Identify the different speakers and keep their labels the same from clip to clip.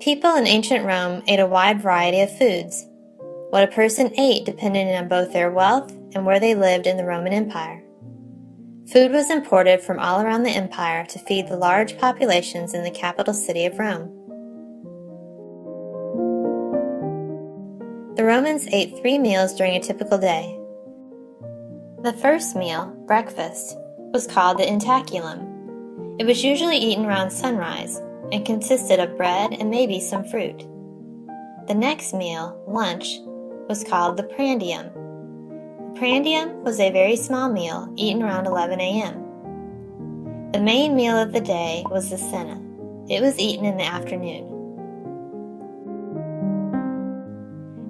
Speaker 1: People in ancient Rome ate a wide variety of foods. What a person ate depended on both their wealth and where they lived in the Roman Empire. Food was imported from all around the empire to feed the large populations in the capital city of Rome. The Romans ate three meals during a typical day. The first meal, breakfast, was called the ientaculum. It was usually eaten around sunrise and consisted of bread and maybe some fruit. The next meal, lunch, was called the prandium. The prandium was a very small meal eaten around 11 a.m. The main meal of the day was the cena. It was eaten in the afternoon.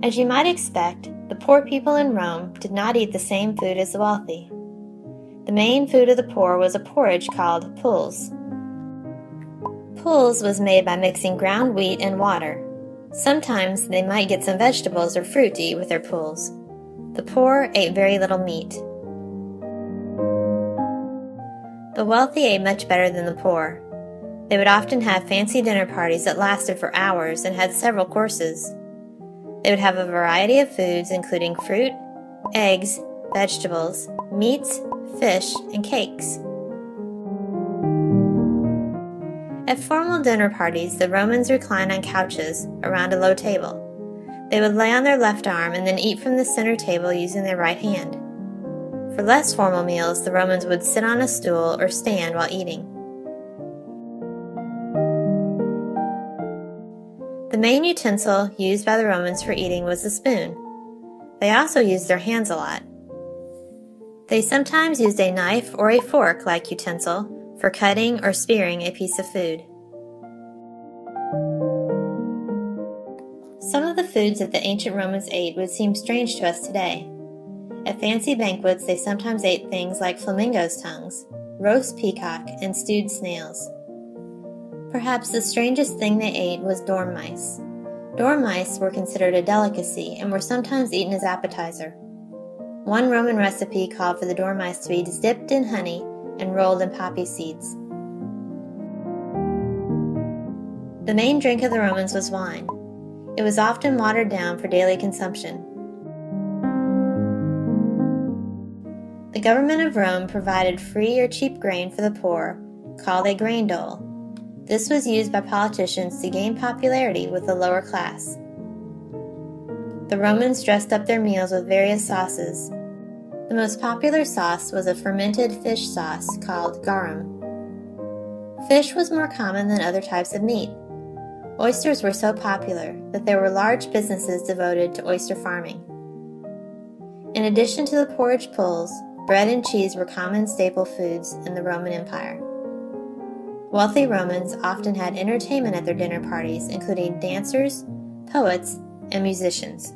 Speaker 1: As you might expect, the poor people in Rome did not eat the same food as the wealthy. The main food of the poor was a porridge called pulse. Pulse was made by mixing ground wheat and water. Sometimes they might get some vegetables or fruit to eat with their pulse. The poor ate very little meat. The wealthy ate much better than the poor. They would often have fancy dinner parties that lasted for hours and had several courses. They would have a variety of foods, including fruit, eggs, vegetables, meats, fish, and cakes. At formal dinner parties, the Romans reclined on couches around a low table. They would lay on their left arm and then eat from the center table using their right hand. For less formal meals, the Romans would sit on a stool or stand while eating. The main utensil used by the Romans for eating was the spoon. They also used their hands a lot. They sometimes used a knife or a fork like utensil for cutting or spearing a piece of food. Some of the foods that the ancient Romans ate would seem strange to us today. At fancy banquets, they sometimes ate things like flamingos' tongues, roast peacock, and stewed snails. Perhaps the strangest thing they ate was dormice. Dormice were considered a delicacy and were sometimes eaten as appetizer. One Roman recipe called for the dormice to be dipped in honey and rolled in poppy seeds. The main drink of the Romans was wine. It was often watered down for daily consumption. The government of Rome provided free or cheap grain for the poor, called a grain dole. This was used by politicians to gain popularity with the lower class. The Romans dressed up their meals with various sauces, the most popular sauce was a fermented fish sauce called garum. Fish was more common than other types of meat. Oysters were so popular that there were large businesses devoted to oyster farming. In addition to the porridge pulse, bread and cheese were common staple foods in the Roman Empire. Wealthy Romans often had entertainment at their dinner parties, including dancers, poets, and musicians.